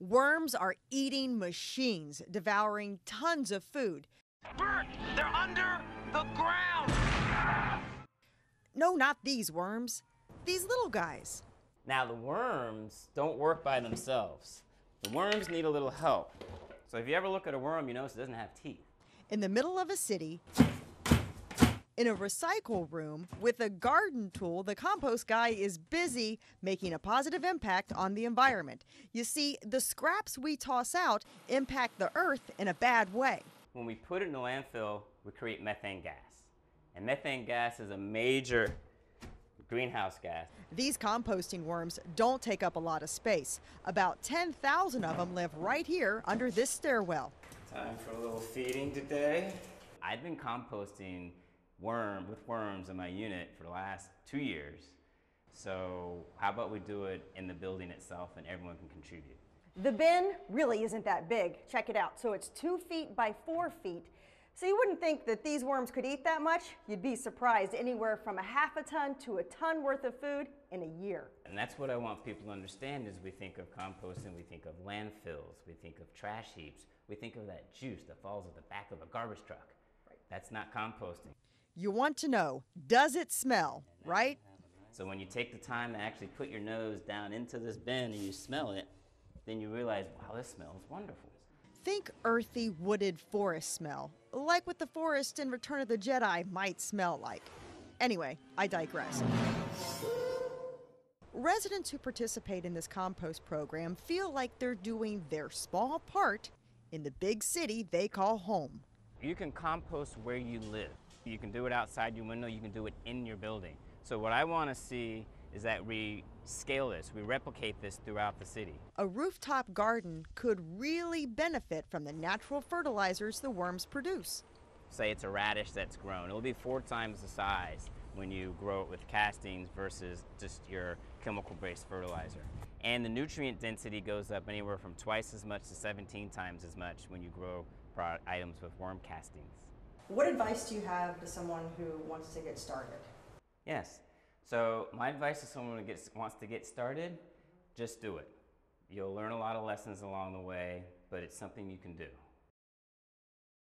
Worms are eating machines, devouring tons of food. Bert, they're under the ground! No, not these worms. These little guys. Now, the worms don't work by themselves. The worms need a little help. So if you ever look at a worm, you notice it doesn't have teeth. In the middle of a city, in a recycle room with a garden tool, the compost guy is busy making a positive impact on the environment. You see, the scraps we toss out impact the earth in a bad way. When we put it in the landfill, we create methane gas. And methane gas is a major greenhouse gas. These composting worms don't take up a lot of space. About 10,000 of them live right here under this stairwell. Time for a little feeding today. I've been composting worm with worms in my unit for the last two years. So how about we do it in the building itself and everyone can contribute? The bin really isn't that big. Check it out. So it's two feet by four feet. So you wouldn't think that these worms could eat that much. You'd be surprised anywhere from a half a ton to a ton worth of food in a year. And that's what I want people to understand is we think of composting, we think of landfills, we think of trash heaps, we think of that juice that falls at the back of a garbage truck. Right. That's not composting. You want to know, does it smell, right? So when you take the time to actually put your nose down into this bin and you smell it, then you realize, wow, this smells wonderful. Think earthy, wooded forest smell, like what the forest in Return of the Jedi might smell like. Anyway, I digress. Residents who participate in this compost program feel like they're doing their small part in the big city they call home. You can compost where you live. You can do it outside your window, you can do it in your building. So what I want to see is that we scale this, we replicate this throughout the city. A rooftop garden could really benefit from the natural fertilizers the worms produce. Say it's a radish that's grown, it'll be four times the size when you grow it with castings versus just your chemical-based fertilizer. And the nutrient density goes up anywhere from twice as much to 17 times as much when you grow items with worm castings. What advice do you have to someone who wants to get started? Yes. So my advice to someone who gets, wants to get started, just do it. You'll learn a lot of lessons along the way, but it's something you can do.